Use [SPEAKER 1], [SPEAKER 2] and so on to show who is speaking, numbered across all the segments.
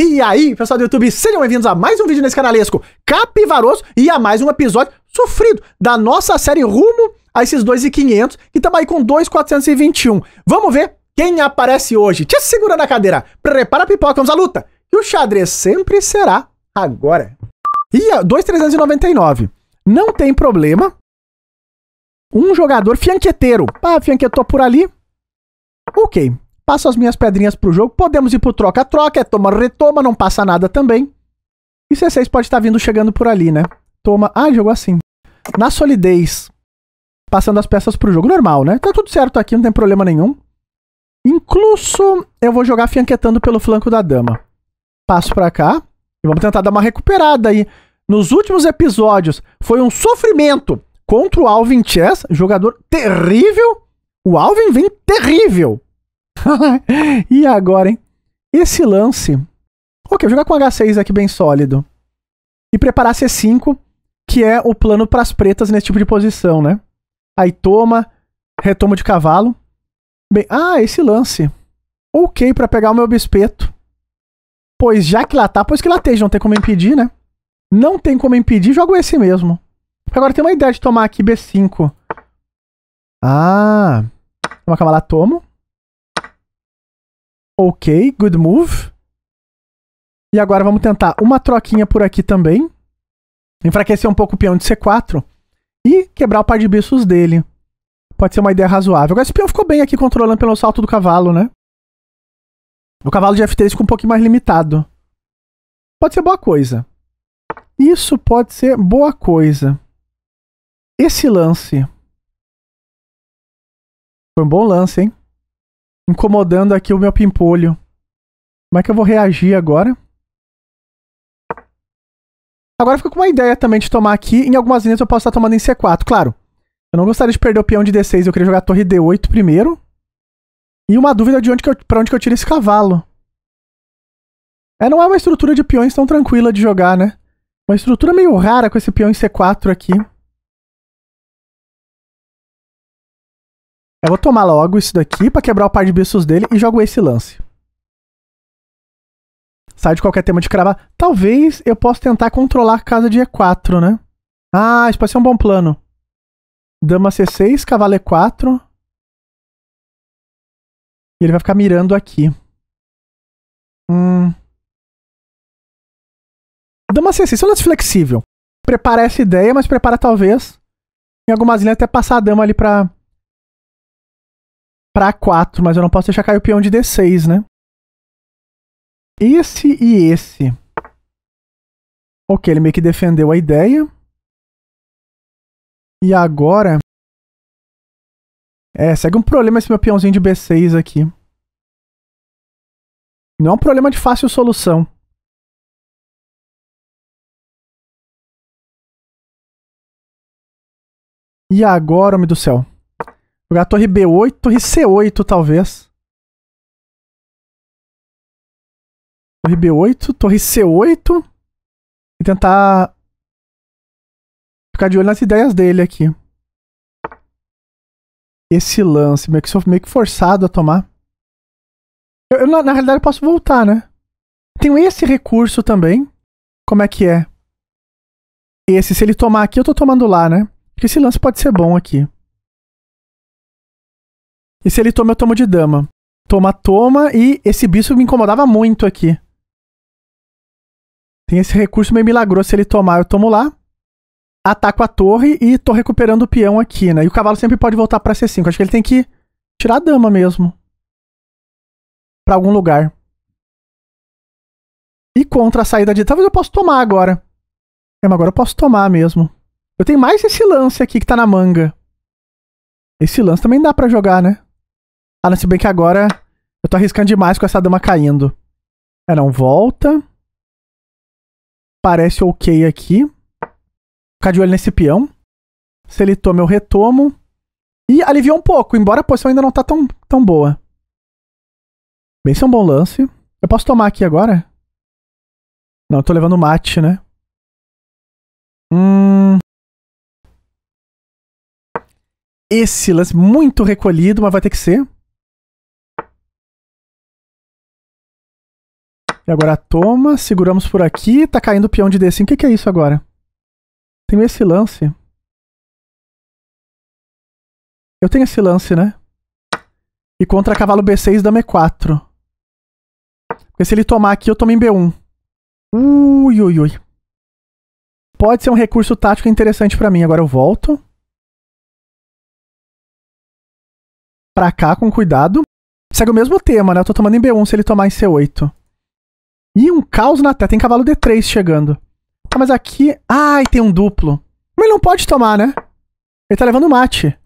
[SPEAKER 1] E aí, pessoal do YouTube, sejam bem-vindos a mais um vídeo nesse canalesco capivaroso e a mais um episódio sofrido da nossa série rumo a esses 2,500 e estamos aí com 2,421. Vamos ver quem aparece hoje. Te segura na cadeira, prepara a pipoca, vamos à luta. E o xadrez sempre será agora. E a 2,399. Não tem problema. Um jogador fianqueteiro. Pá, fianquetou por ali. Ok passo as minhas pedrinhas pro jogo, podemos ir pro troca-troca, é toma, retoma, não passa nada também. E C6 pode estar vindo chegando por ali, né? Toma. Ah, jogou assim. Na solidez, passando as peças pro jogo. Normal, né? Tá tudo certo aqui, não tem problema nenhum. Incluso, eu vou jogar fianquetando pelo flanco da dama. Passo pra cá. E vamos tentar dar uma recuperada aí. Nos últimos episódios, foi um sofrimento contra o Alvin Chess, jogador terrível. O Alvin vem terrível. e agora, hein? Esse lance. Ok, jogar com H6 aqui bem sólido. E preparar C5, que é o plano para as pretas nesse tipo de posição, né? Aí toma, retoma de cavalo. Bem, ah, esse lance. Ok para pegar o meu bispeto. Pois já que lá tá, pois que lateja, não tem como impedir, né? Não tem como impedir, jogo esse mesmo. Agora tem uma ideia de tomar aqui B5. Ah. Uma cama lá, tomo. Ok, good move. E agora vamos tentar uma troquinha por aqui também. Enfraquecer um pouco o peão de C4. E quebrar o par de bichos dele. Pode ser uma ideia razoável. Agora esse peão ficou bem aqui controlando pelo salto do cavalo, né? O cavalo de F3 ficou um pouquinho mais limitado. Pode ser boa coisa. Isso pode ser boa coisa. Esse lance. Foi um bom lance, hein? Incomodando aqui o meu pimpolho. Como é que eu vou reagir agora? Agora fica com uma ideia também de tomar aqui. Em algumas linhas eu posso estar tomando em C4, claro. Eu não gostaria de perder o peão de D6, eu queria jogar a torre D8 primeiro. E uma dúvida de onde que eu, pra onde que eu tiro esse cavalo. É, não é uma estrutura de peões tão tranquila de jogar, né? Uma estrutura meio rara com esse peão em C4 aqui. Eu vou tomar logo isso daqui pra quebrar o par de bichos dele e jogo esse lance. Sai de qualquer tema de cravar. Talvez eu possa tentar controlar a casa de E4, né? Ah, isso pode ser um bom plano. Dama C6, cavalo E4. E ele vai ficar mirando aqui. Hum. Dama C6 é um lance flexível. Prepara essa ideia, mas prepara talvez em algumas linhas até passar a dama ali pra, para 4, mas eu não posso deixar cair o peão de D6, né? Esse e esse. Ok, ele meio que defendeu a ideia. E agora... É, segue um problema esse meu peãozinho de B6 aqui. Não é um problema de fácil solução. E agora, homem do céu? Jogar torre B8, torre C8, talvez. Torre B8, torre C8. E tentar ficar de olho nas ideias dele aqui. Esse lance, meio que sou meio que forçado a tomar. Eu, eu na, na realidade, posso voltar, né? Tenho esse recurso também. Como é que é? Esse, se ele tomar aqui, eu tô tomando lá, né? Porque esse lance pode ser bom aqui. E se ele toma, eu tomo de dama. Toma, toma. E esse bicho me incomodava muito aqui. Tem esse recurso meio milagroso. Se ele tomar, eu tomo lá. Ataco a torre e tô recuperando o peão aqui, né? E o cavalo sempre pode voltar pra C5. Acho que ele tem que tirar a dama mesmo. Pra algum lugar. E contra a saída de... Talvez eu possa tomar agora. É, mas agora eu posso tomar mesmo. Eu tenho mais esse lance aqui que tá na manga. Esse lance também dá pra jogar, né? Ah, se bem que agora eu tô arriscando demais com essa dama caindo. É, não, volta. Parece ok aqui. Ficar de olho nesse peão. Se ele toma, eu retomo. E aliviou um pouco, embora a posição ainda não tá tão, tão boa. Bem, esse é um bom lance. Eu posso tomar aqui agora? Não, eu tô levando mate, né? Hum... Esse lance muito recolhido, mas vai ter que ser. E agora toma, seguramos por aqui, tá caindo o peão de D5. O que, que é isso agora? Tem esse lance. Eu tenho esse lance, né? E contra cavalo B6, dama E4. Porque se ele tomar aqui, eu tomo em B1. Ui, ui, ui. Pode ser um recurso tático interessante pra mim. Agora eu volto. Pra cá, com cuidado. Segue o mesmo tema, né? Eu tô tomando em B1 se ele tomar em C8. E um caos na tela. Tem cavalo D3 chegando. Tá, mas aqui... Ai, tem um duplo. Mas ele não pode tomar, né? Ele tá levando mate.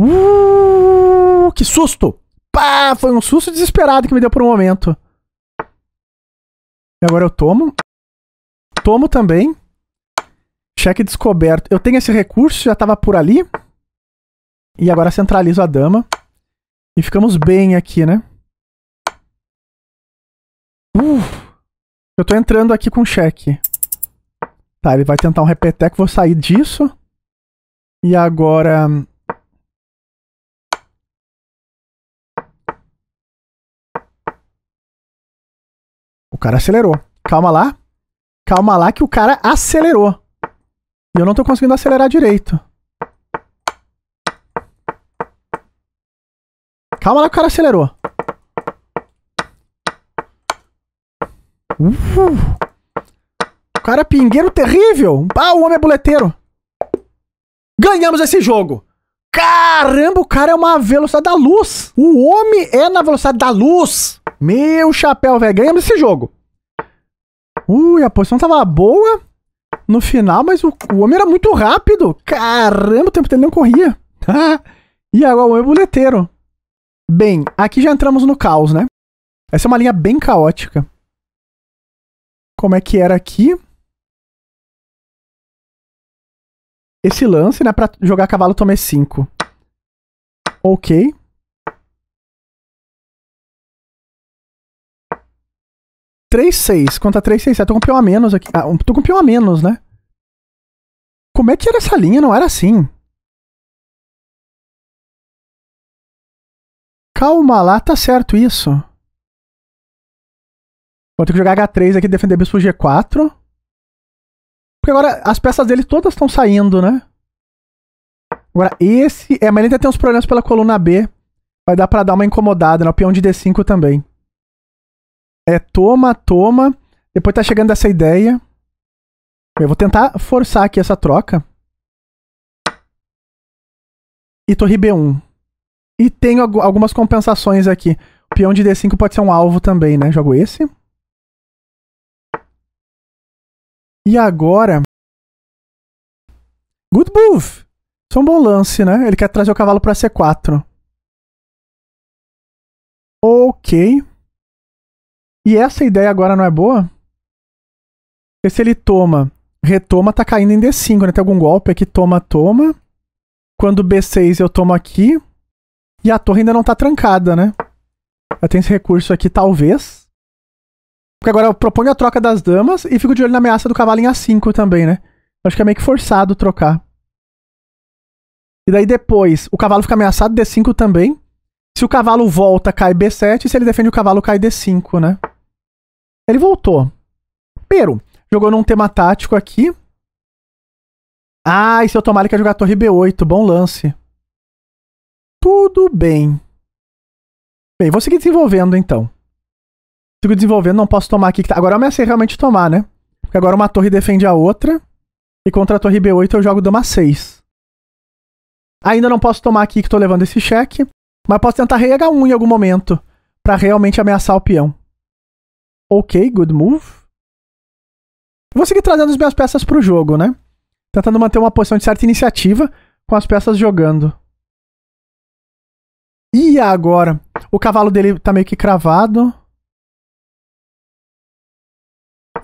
[SPEAKER 1] Uh, que susto! Pá! Foi um susto desesperado que me deu por um momento. E agora eu tomo. Tomo também. Cheque descoberto. Eu tenho esse recurso, já tava por ali. E agora centralizo a dama. E ficamos bem aqui, né? Uh, eu tô entrando aqui com cheque. Tá, ele vai tentar um repeteco, vou sair disso. E agora... O cara acelerou. Calma lá. Calma lá que o cara acelerou. E eu não tô conseguindo acelerar direito. Calma lá que o cara acelerou. Uh. O cara é pingueiro terrível. Ah, o homem é boleteiro. Ganhamos esse jogo. Caramba, o cara é uma velocidade da luz. O homem é na velocidade da luz. Meu chapéu, velho. Ganhamos esse jogo. Ui, a posição tava boa no final, mas o, o homem era muito rápido. Caramba, o tempo dele não corria. e agora o homem é boleteiro. Bem, aqui já entramos no caos, né? Essa é uma linha bem caótica. Como é que era aqui? Esse lance, né? Pra jogar cavalo tome 5. Ok. Três, seis. Contra três, seis, Tô com peão a menos aqui. Ah, tô com peão a menos, né? Como é que era essa linha? Não era assim. Calma lá, tá certo isso. Vou ter que jogar H3 aqui e defender bispo G4. Porque agora as peças dele todas estão saindo, né? Agora esse... É, mas ele ainda tem uns problemas pela coluna B. Vai dar pra dar uma incomodada, né? O peão de D5 também. É, toma, toma. Depois tá chegando essa ideia. Eu vou tentar forçar aqui essa troca. E torre B1. E tenho algumas compensações aqui. O peão de D5 pode ser um alvo também, né? Jogo esse. E agora... Good move! Isso é um bom lance, né? Ele quer trazer o cavalo para C4. Ok. E essa ideia agora não é boa? Porque se ele toma, retoma, tá caindo em D5, né? Tem algum golpe aqui, toma, toma. Quando B6 eu tomo aqui. E a torre ainda não tá trancada, né? Eu tenho esse recurso aqui, talvez. Porque agora eu proponho a troca das damas e fico de olho na ameaça do cavalo em A5 também, né? Acho que é meio que forçado trocar. E daí depois, o cavalo fica ameaçado, D5 também. Se o cavalo volta, cai B7. E se ele defende o cavalo, cai D5, né? Ele voltou. Pero, jogou num tema tático aqui. Ah, e se eu tomar ele quer jogar torre B8. Bom lance. Tudo bem. Bem, vou seguir desenvolvendo então. Sigo desenvolvendo, não posso tomar aqui. Tá... Agora eu ameacei realmente tomar, né? Porque agora uma torre defende a outra. E contra a torre B8 eu jogo dama 6. Ainda não posso tomar aqui que tô levando esse cheque. Mas posso tentar rei H1 em algum momento. para realmente ameaçar o peão. Ok, good move. Vou seguir trazendo as minhas peças pro jogo, né? Tentando manter uma posição de certa iniciativa com as peças jogando. E agora? O cavalo dele tá meio que cravado.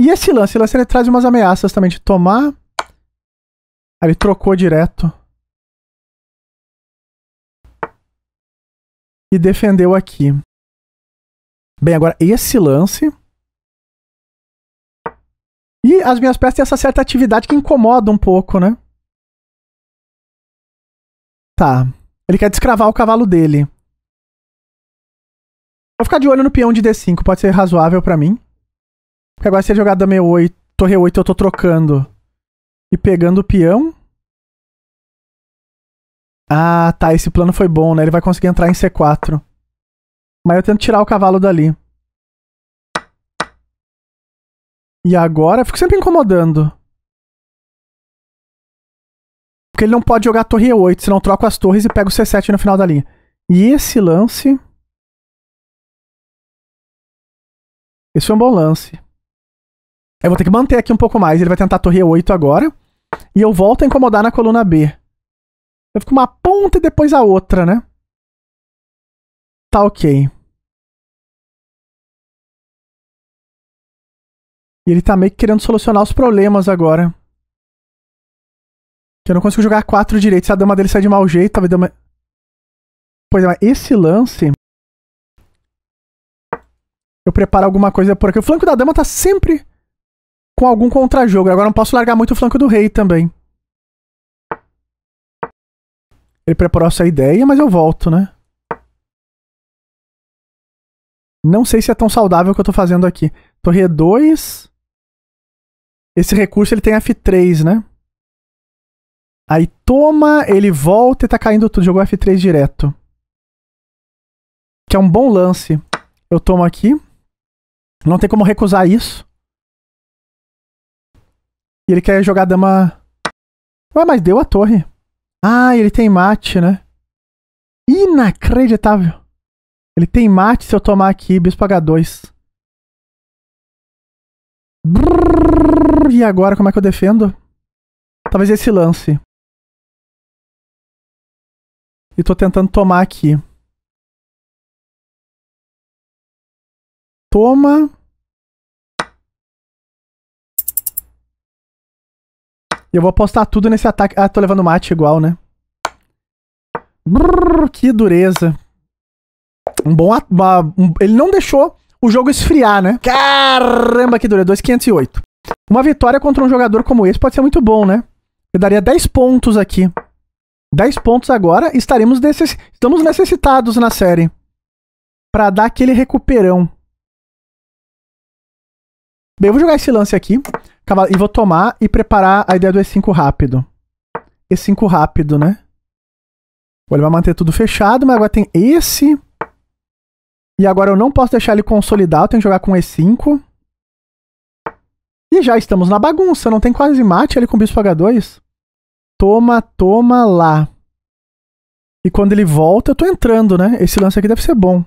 [SPEAKER 1] E esse lance? Esse lance ele traz umas ameaças também de tomar. Aí ele trocou direto. E defendeu aqui. Bem, agora esse lance. E as minhas peças têm essa certa atividade que incomoda um pouco, né? Tá. Ele quer descravar o cavalo dele. Vou ficar de olho no peão de D5, pode ser razoável pra mim. Porque agora se ele jogar dama E8, torre 8 eu tô trocando e pegando o peão. Ah, tá, esse plano foi bom, né? Ele vai conseguir entrar em C4. Mas eu tento tirar o cavalo dali. E agora, fico sempre incomodando. Porque ele não pode jogar torre E8, senão troco as torres e pego o C7 no final da linha. E esse lance... Esse foi um bom lance. Eu vou ter que manter aqui um pouco mais. Ele vai tentar a torre E8 agora. E eu volto a incomodar na coluna B. Eu fico uma ponta e depois a outra, né? Tá ok. E ele tá meio que querendo solucionar os problemas agora. Que eu não consigo jogar quatro direitos. Se a dama dele sai de mau jeito, talvez dama... Pois é, mas esse lance... Eu preparo alguma coisa por aqui. O flanco da dama tá sempre com algum contra-jogo. Agora não posso largar muito o flanco do rei também. Ele preparou essa ideia, mas eu volto, né? Não sei se é tão saudável o que eu tô fazendo aqui. Torre E2. Esse recurso ele tem F3, né? Aí toma, ele volta e tá caindo tudo. Jogou F3 direto. Que é um bom lance. Eu tomo aqui. Não tem como recusar isso. E ele quer jogar dama. Ué, mas deu a torre. Ah, ele tem mate, né? Inacreditável. Ele tem mate se eu tomar aqui, bispo H2. Brrr, e agora, como é que eu defendo? Talvez esse lance. E tô tentando tomar aqui. Toma. E eu vou apostar tudo nesse ataque. Ah, tô levando mate igual, né? Brrr, que dureza. Um bom. Uma, um, ele não deixou o jogo esfriar, né? Caramba, que dureza. 2,508. Uma vitória contra um jogador como esse pode ser muito bom, né? Eu daria 10 pontos aqui. 10 pontos agora. Estaremos necess... Estamos necessitados na série. Pra dar aquele recuperão. Bem, eu vou jogar esse lance aqui. E vou tomar e preparar a ideia do E5 rápido. E5 rápido, né? Ele vai manter tudo fechado, mas agora tem esse. E agora eu não posso deixar ele consolidar, eu tenho que jogar com E5. E já estamos na bagunça, não tem quase mate ali com bispo H2. Toma, toma lá. E quando ele volta, eu tô entrando, né? Esse lance aqui deve ser bom.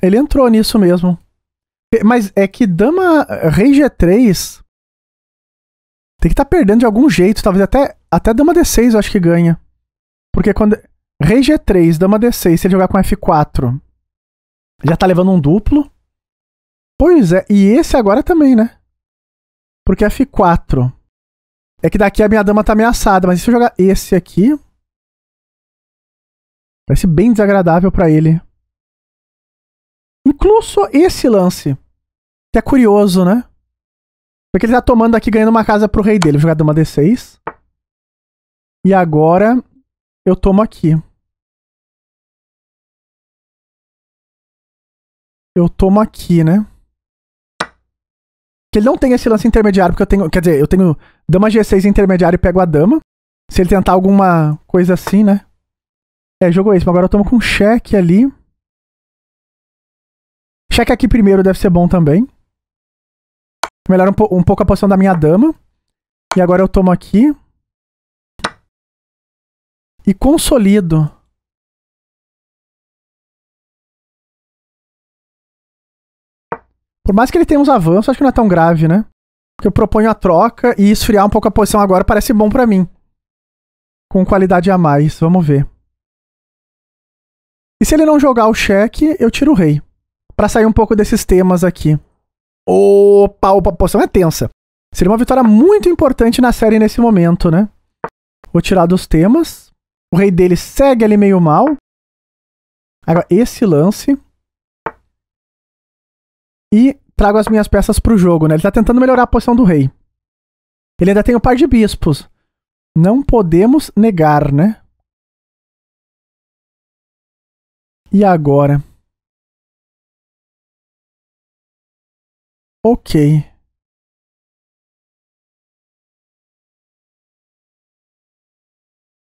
[SPEAKER 1] Ele entrou nisso mesmo. Mas é que dama rei G3 tem que estar tá perdendo de algum jeito, talvez até até dama D6 eu acho que ganha. Porque quando rei G3, dama D6, se ele jogar com F4, já tá levando um duplo. Pois é, e esse agora também, né? Porque F4 é que daqui a minha dama tá ameaçada, mas se eu jogar esse aqui, ser bem desagradável para ele. Incluso esse lance. Que é curioso, né? Porque ele tá tomando aqui, ganhando uma casa pro rei dele. Vou jogar dama D6. E agora eu tomo aqui. Eu tomo aqui, né? Que ele não tem esse lance intermediário, porque eu tenho. Quer dizer, eu tenho dama G6 intermediário e pego a dama. Se ele tentar alguma coisa assim, né? É, jogou isso, mas agora eu tomo com cheque ali. Cheque aqui primeiro deve ser bom também. Melhora um, po um pouco a posição da minha dama. E agora eu tomo aqui. E consolido. Por mais que ele tenha uns avanços, acho que não é tão grave, né? Porque eu proponho a troca e esfriar um pouco a posição agora parece bom para mim. Com qualidade a mais, vamos ver. E se ele não jogar o cheque, eu tiro o rei para sair um pouco desses temas aqui. Opa, opa, a posição é tensa. Seria uma vitória muito importante na série nesse momento, né? Vou tirar dos temas. O rei dele segue ali meio mal. Agora, esse lance. E trago as minhas peças pro jogo, né? Ele tá tentando melhorar a posição do rei. Ele ainda tem o um par de bispos. Não podemos negar, né? E agora? Ok.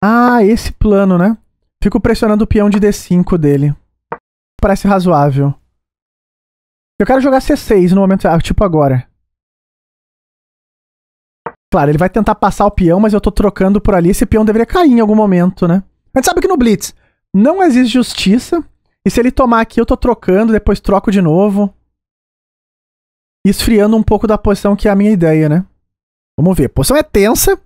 [SPEAKER 1] Ah, esse plano, né? Fico pressionando o peão de D5 dele. Parece razoável. Eu quero jogar C6 no momento, ah, tipo agora. Claro, ele vai tentar passar o peão, mas eu tô trocando por ali. Esse peão deveria cair em algum momento, né? A gente sabe que no Blitz não existe justiça. E se ele tomar aqui, eu tô trocando, depois troco de novo. Esfriando um pouco da posição que é a minha ideia, né? Vamos ver. A posição é tensa.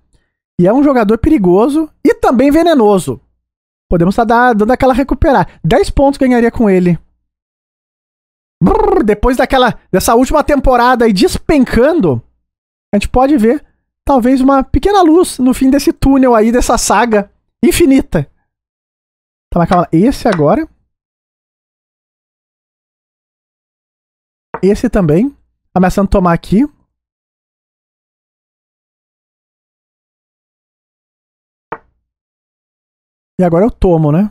[SPEAKER 1] E é um jogador perigoso e também venenoso. Podemos estar tá dando aquela recuperar. 10 pontos ganharia com ele. Brrr, depois daquela dessa última temporada aí despencando, a gente pode ver talvez uma pequena luz no fim desse túnel aí, dessa saga infinita. Tá, calma. Esse agora. Esse também. Ameaçando tomar aqui. E agora eu tomo, né?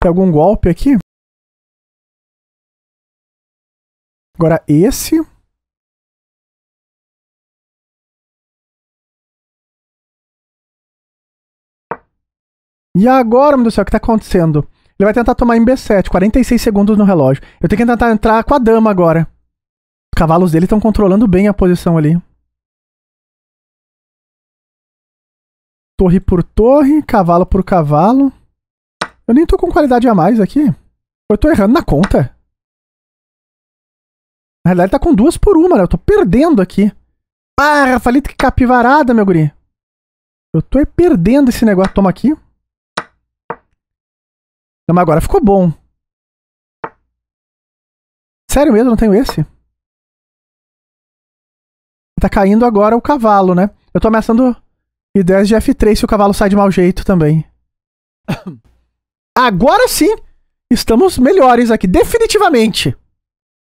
[SPEAKER 1] Tem algum golpe aqui? Agora esse. E agora, meu Deus do céu, o que tá acontecendo? Ele vai tentar tomar em B7, 46 segundos no relógio. Eu tenho que tentar entrar com a dama agora. Os cavalos dele estão controlando bem a posição ali. Torre por torre, cavalo por cavalo. Eu nem tô com qualidade a mais aqui. Eu tô errando na conta. Na realidade tá com duas por uma, né? Eu tô perdendo aqui. Ah, falei que capivarada, meu guri. Eu tô perdendo esse negócio. Toma aqui. Não, mas agora ficou bom. Sério mesmo, não tenho esse? Tá caindo agora o cavalo, né? Eu tô ameaçando Ideias de F3 se o cavalo sai de mau jeito também. Agora sim! Estamos melhores aqui, definitivamente!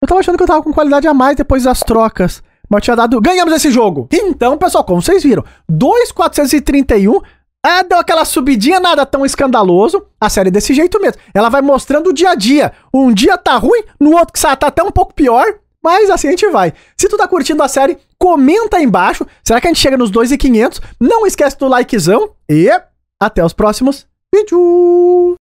[SPEAKER 1] Eu tava achando que eu tava com qualidade a mais depois das trocas. Mas eu tinha dado. Ganhamos esse jogo! Então, pessoal, como vocês viram, 2,431. Ah, deu aquela subidinha, nada tão escandaloso. A série é desse jeito mesmo. Ela vai mostrando o dia a dia. Um dia tá ruim, no outro que tá até um pouco pior. Mas assim a gente vai. Se tu tá curtindo a série, comenta aí embaixo. Será que a gente chega nos 2,500? Não esquece do likezão e até os próximos vídeos.